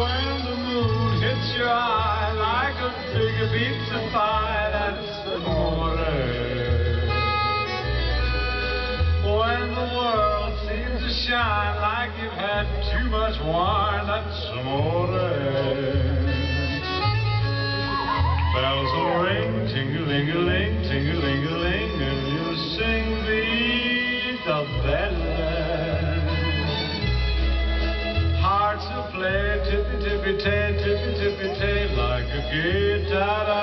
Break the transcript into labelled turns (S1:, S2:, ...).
S1: when the moon hits your eye like a big beats a fire, that's amore. When the world seems to shine like you've had too much wine, that's amore. Bells will ring, ting-a-ling-a-ling, ting-a-ling-a-ling, and you'll sing the, the bell. Tippy-tippy-tay, tippy-tippy-tay, like a guitarandella.